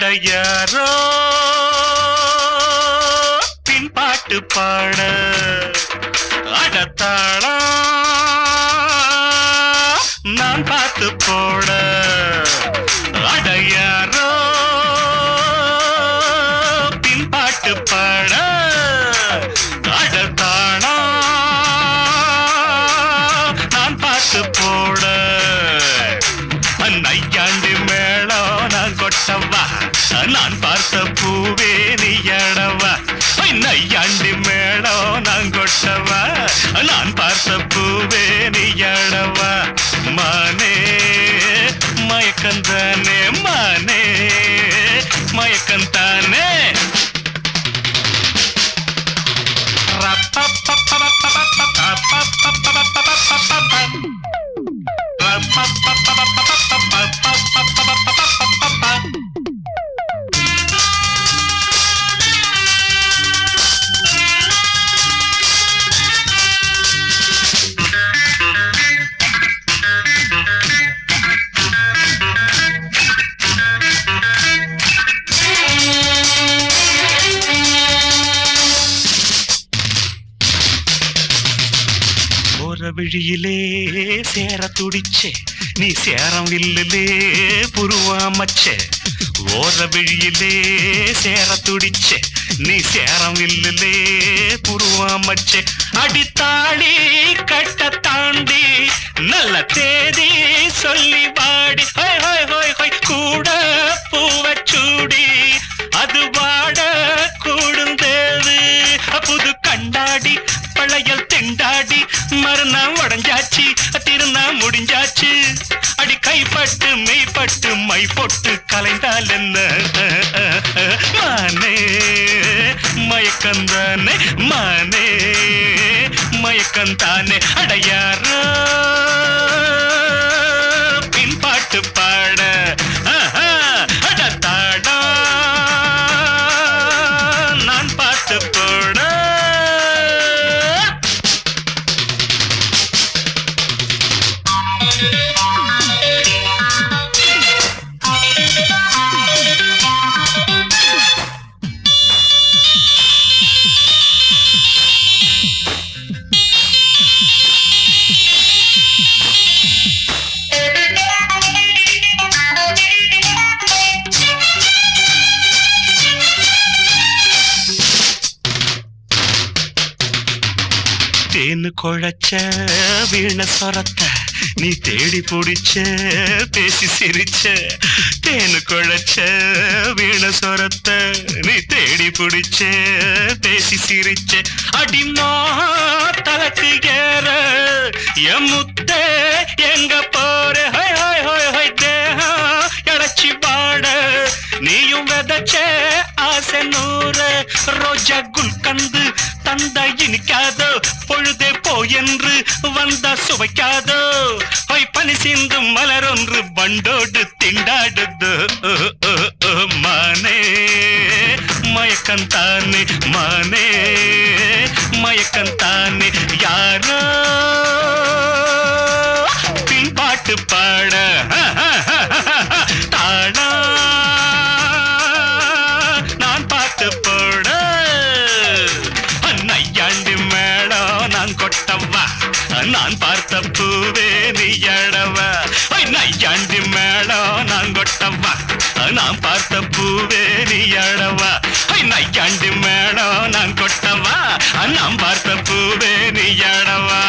அடையாரோ பின்பாட்டு பாட. அடத்தாளம் நான் பார்த்து போட. அடையாரோ? பூவே நீ விழியிலே சேர துடிச்சே நீ சேரம் வில்லிலே புருவாமச்சே ஓர விழியிலே சேர துடிச்சே நீ சேரம் வில்லிலே புருவாமச்சே அடித்தாடி கட்ட தாண்டி நல்ல தேதி சொல்லி பாடி ரெண்டாடி மறுநாள் உடஞ்சாச்சு திருநா முடிஞ்சாச்சு. அடி கைப்பட்டு மெய்ப்பட்டு மை பொட்டு கலைந்தால் என்ன? மானே மயக்கந்தானே மானே மயக்கந்தானே அடையாறு தேனு குழைச்ச வீண சொரத்த நீ தேடி பிடிச்ச பேசி சிரிச்ச தேனு குழைச்ச வீண சொரத்த நீ தேடி பிடிச்ச பேசி சிரிச்ச. அடிமா தலக்கு ஏற என் முத்தே எங்க போற? ஹோய் ஹோய் ஹோய் ஹோய் தேகம் இழைச்சி பாட நீயும் விதைச்ச ஆசை நூறு ரோஜா குல்கந்து தந்த இனிக்காதோ பொழுதே போ என்று வந்த சுவைக்காதோ? ஹொய் பனி சிந்தும் மலரொன்று ஒன்று பண்டோடு திண்டாடுது? மானே மயக்கந்தானே மானே மயக்கந்தானே யாரோ? பின்பாட்டு பாட பார்த்த பூவே நீயடவா நையாண்டி மேடம் நான் கொட்டவா. நான் பார்த்த பூவே நீயடவா நையாண்டி மேடம் நான் கொட்டவா. நான் பார்த்த பூவே நீயடவா